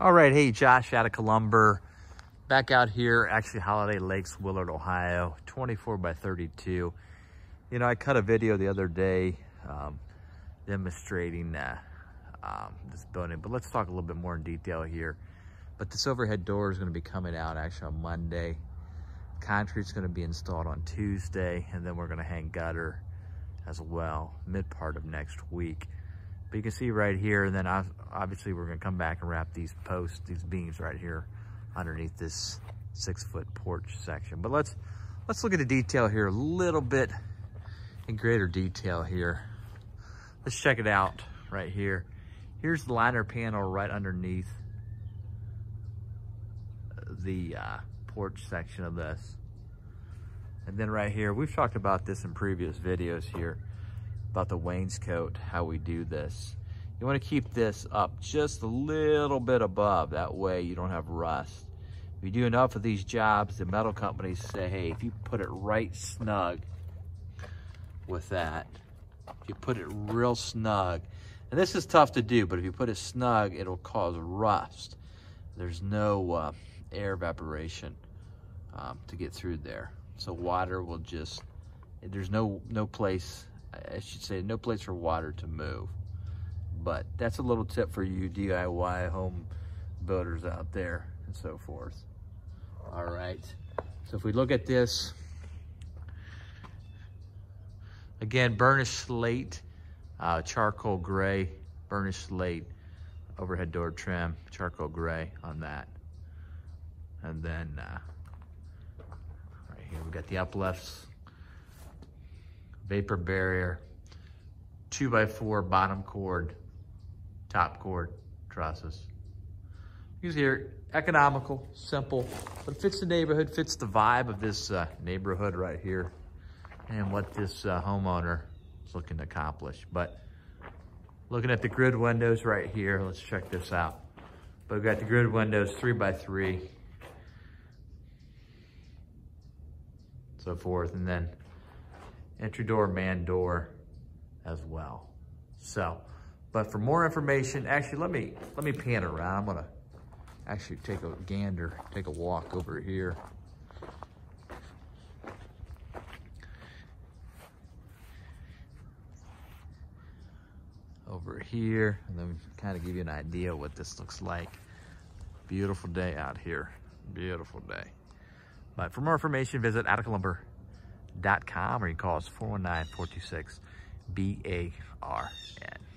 All right, hey, Josh out of Attica Lumber. Back out here, actually Holiday Lakes, Willard, Ohio, 24 by 32. You know, I cut a video the other day um, demonstrating uh, um, this building, but let's talk a little bit more in detail here. But this overhead door is gonna be coming out actually on Monday. Concrete's gonna be installed on Tuesday, and then we're gonna hang gutter as well, mid part of next week. But you can see right here, and then obviously we're gonna come back and wrap these posts, these beams right here underneath this six foot porch section. But let's, let's look at the detail here a little bit in greater detail here. Let's check it out right here. Here's the liner panel right underneath the uh, porch section of this. And then right here, we've talked about this in previous videos here about the wainscot, how we do this. You wanna keep this up just a little bit above, that way you don't have rust. If you do enough of these jobs, the metal companies say, hey, if you put it right snug with that, if you put it real snug, and this is tough to do, but if you put it snug, it'll cause rust. There's no uh, air evaporation um, to get through there. So water will just, there's no, no place I should say, no place for water to move. But that's a little tip for you DIY home builders out there and so forth. All right, so if we look at this, again, burnished slate, uh, charcoal gray, burnished slate, overhead door trim, charcoal gray on that. And then uh, right here, we got the uplifts, vapor barrier, two by four bottom chord, top chord trusses. You here, economical, simple, but fits the neighborhood, fits the vibe of this uh, neighborhood right here and what this uh, homeowner is looking to accomplish. But looking at the grid windows right here, let's check this out. But we've got the grid windows three by three, so forth, and then entry door, man door as well. So, but for more information, actually, let me, let me pan around. I'm gonna actually take a gander, take a walk over here. Over here, and then kind of give you an idea what this looks like. Beautiful day out here, beautiful day. But for more information, visit Lumber com or you call us 419-426-BARN.